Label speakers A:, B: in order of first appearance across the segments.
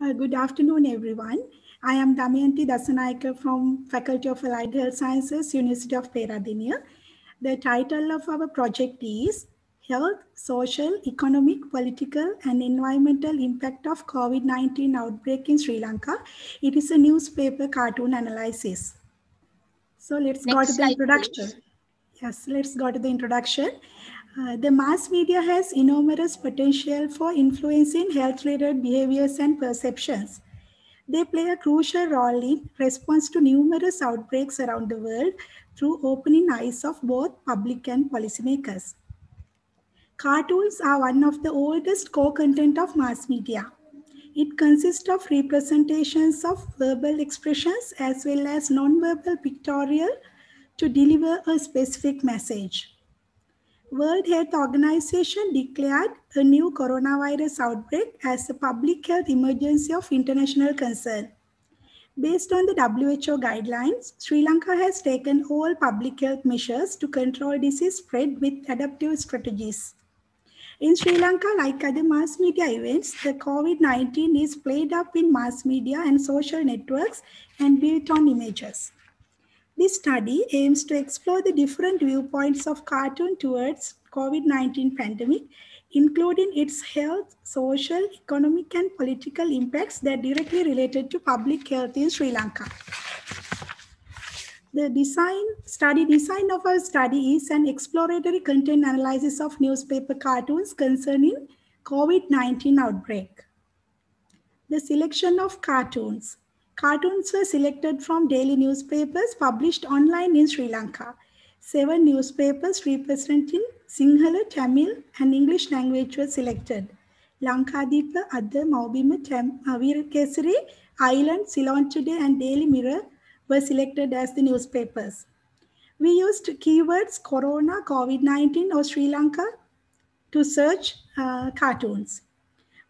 A: Uh, good afternoon, everyone. I am Damayanti Dassanayake from Faculty of Allied Health Sciences, University of Peradeniya. The title of our project is Health, Social, Economic, Political and Environmental Impact of COVID-19 Outbreak in Sri Lanka. It is a newspaper cartoon analysis. So let's Next go to the introduction. Please. Yes, let's go to the introduction. Uh, the mass media has enormous potential for influencing health-related behaviors and perceptions. They play a crucial role in response to numerous outbreaks around the world through opening eyes of both public and policymakers. Cartoons are one of the oldest core content of mass media. It consists of representations of verbal expressions as well as non-verbal pictorial to deliver a specific message. World Health Organization declared a new coronavirus outbreak as a public health emergency of international concern. Based on the WHO guidelines, Sri Lanka has taken all public health measures to control disease spread with adaptive strategies. In Sri Lanka, like other mass media events, the COVID-19 is played up in mass media and social networks and built on images. This study aims to explore the different viewpoints of cartoon towards COVID-19 pandemic, including its health, social, economic, and political impacts that directly related to public health in Sri Lanka. The design study design of our study is an exploratory content analysis of newspaper cartoons concerning COVID-19 outbreak. The selection of cartoons. Cartoons were selected from daily newspapers published online in Sri Lanka. Seven newspapers representing Sinhala, Tamil, and English language were selected. Lankadeepa, Adda, Mawbima, Virakesari, Island, Ceylon Today, and Daily Mirror were selected as the newspapers. We used keywords Corona, COVID-19, or Sri Lanka to search uh, cartoons.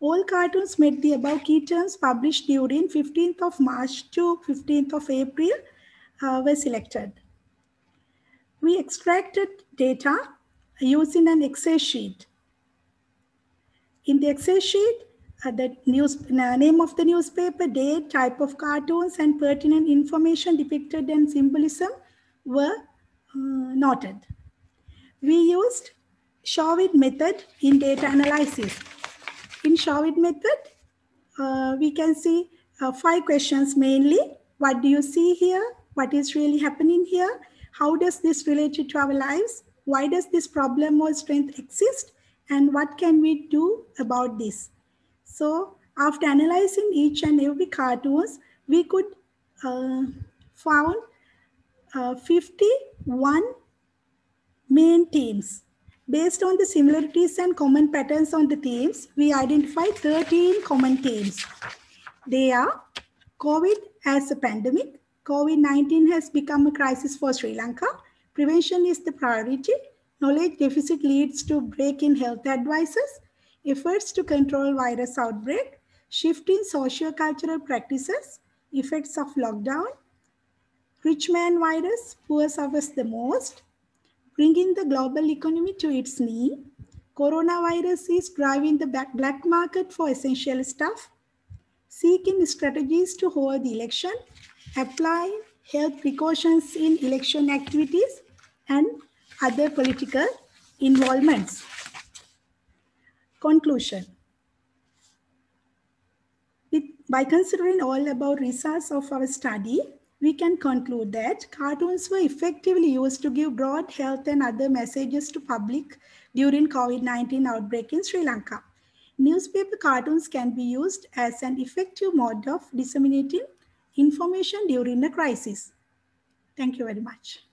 A: All cartoons met the above key terms published during 15th of March to 15th of April uh, were selected. We extracted data using an Excel sheet. In the Excel sheet, uh, the news, uh, name of the newspaper, date, type of cartoons, and pertinent information depicted and symbolism were uh, noted. We used SHOWED method in data analysis. In SHOWED method, uh, we can see uh, five questions mainly. What do you see here? What is really happening here? How does this relate to our lives? Why does this problem or strength exist? And what can we do about this? So after analyzing each and every cartoons, we could uh, found uh, 51 main themes Based on the similarities and common patterns on the themes, we identified 13 common themes. They are COVID as a pandemic. COVID-19 has become a crisis for Sri Lanka. Prevention is the priority. Knowledge deficit leads to break in health advices. Efforts to control virus outbreak. Shift in socio-cultural practices. Effects of lockdown. Rich man virus, poor suffers the most bringing the global economy to its knee. Coronavirus is driving the black market for essential stuff, seeking strategies to hold the election, apply health precautions in election activities, and other political involvements. Conclusion. With, by considering all about results of our study, we can conclude that cartoons were effectively used to give broad health and other messages to public during COVID-19 outbreak in Sri Lanka. Newspaper cartoons can be used as an effective mode of disseminating information during a crisis. Thank you very much.